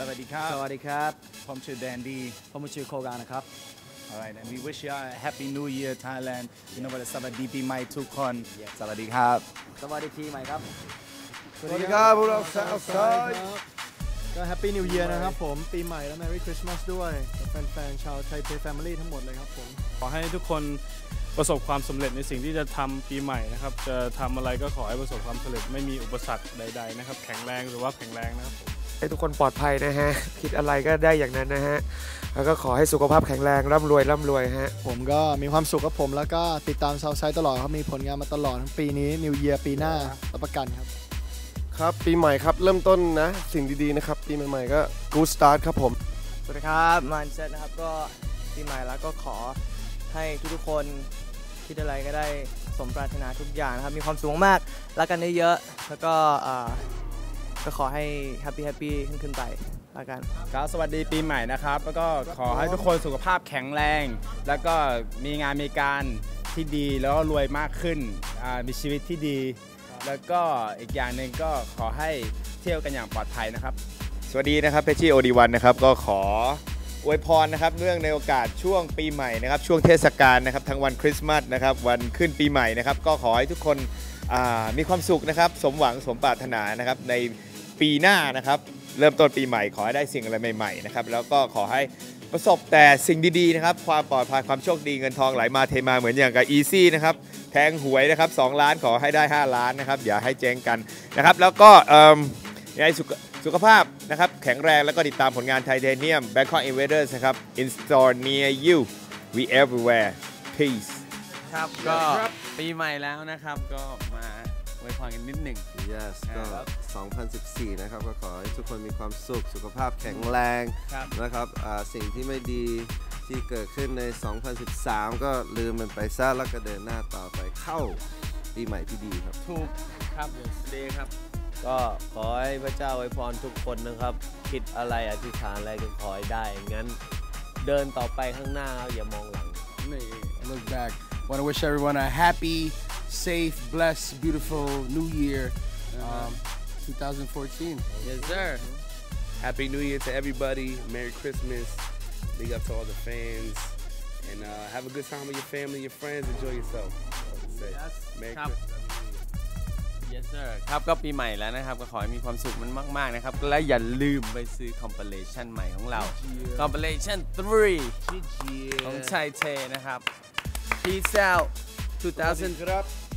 สวัสดีครับ สวัสดีครับ ผมชื่อแดนดี้ ผมชื่อโคกานะครับ alright and we wish you a happy new year Thailand you know what สวัสดีปีใหม่ทุกคน สวัสดีครับ สวัสดีปีใหม่ครับ สวัสดีครับพวกเรา Southside ก็แฮปปี้นิวเ a ียร์นะครับผม ปีใหม่และ Merry Christmas ด้วยกับแฟนๆ ชาวไทเท family ทั้งหมดเลยครับผม ขอให้ทุกคนประสบความสำเร็จในสิ่งที่จะทำปีใหม่นะครับ จะทำอะไรก็ขอให้ประสบความสำเร็จไม่มีอุปสรรคใด ๆ นะครับ แข็งแรงหรือว่าแข็งแรงนะครับผม ให้ทุกคนปลอดภัยนะฮะ คิดอะไรก็ได้อย่างนั้นนะฮะ แล้วก็ขอให้สุขภาพแข็งแรง ร่ำรวย ร่ำรวยฮะ ผมก็มีความสุขกับผมแล้วก็ติดตาม Southside ตลอดเขามีผลงานมาตลอดทั้งปีนี้ New Year ปีหน้ารับประกันครับ ครับ ปีใหม่ครับ เริ่มต้นนะ สิ่งดีๆนะครับ ปีใหม่ๆก็ Good Start ครับผม สวัสดีครับมันเซตนะครับ ก็ปีใหม่แล้วก็ขอให้ทุกๆคนคิดอะไรก็ได้สมปรารถนาทุกอย่างนะครับ มีความสูงมาก รักกันเยอะๆแล้วก็อ่า ก็ขอให้ happy happy ขึ้นขึ้นไปแล้วกัน ครับสวัสดีปีใหม่นะครับ แล้วก็ขอให้ทุกคนสุขภาพแข็งแรง แล้วก็มีงานมีการที่ดีแล้วก็รวยมากขึ้นอ่ามีชีวิตที่ดี แล้วก็อีกอย่างหนึ่งก็ขอให้เที่ยวกันอย่างปลอดภัยนะครับ สวัสดีนะครับเพชชี่โอดีวันนะครับก็ขออวยพรนะครับเนื่องในโอกาสช่วงปีใหม่นะครับช่วงเทศกาลนะครับทั้งวันคริสต์มาสนะครับวันขึ้นปีใหม่นะครับก็ขอให้ทุกคนอ่ามีความสุขนะครับสมหวังสมปรารถนานะครับใน ปีหน้านะครับ เริ่มต้นปีใหม่ขอให้ได้สิ่งอะไรใหม่ๆนะครับแล้วก็ขอให้ประสบแต่สิ่งดีๆนะครับ ความปลอดภัยความโชคดีเงินทองไหลมาเทมาเหมือนอย่างกับอีซี่นะครับแทงหวยนะครับ2ล้านขอให้ได้ 5 ล้านนะครับอย่าให้เจ๊งกันนะครับ แล้วก็เอิ่มยังไงสุขสุขภาพนะครับแข็งแรงแล้วก็ติดตามผลงาน Thaitanium Bangkok Invaders นะครับ in store near you we everywhere peace ครับก็ปีใหม่แล้วนะครับก็มา อวยพรกันนิดหนึ่ง Yes ก็ครับ2014 นะครับ ก็ขอให้ทุกคนมีความสุข สุขภาพแข็งแรงครับ นะครับอ่าสิ่งที่ไม่ดีที่เกิดขึ้นใน 2013 ก็ลืมมันไปซะแล้วก็เดินหน้าต่อไปเข้าปีใหม่ที่ดีครับ ถูกครับเดครับ ก็ขอให้พระเจ้าอวยพรทุกคนนะครับ คิดอะไรอธิษฐานอะไรก็ขอให้ได้ งั้นเดินต่อไปข้างหน้าครับอย่ามองหลัง look back. Want to wish everyone a happy, safe, blessed, beautiful New Year, um, 2014. yes sir Happy New Year to everybody. Merry Christmas. Big up to all the fans. And uh, have a good time with your family, your friends. Enjoy yourself. Say, Merry ครับ Christmas. yes sir ครับก็ปีใหม่แล้วนะครับ ก็ขอให้มีความสุขมันมาก ๆ นะครับ และอย่าลืมไปซื้อ compilation ใหม่ของเรา compilation 3 ของชายเทนะครับ peace out 2000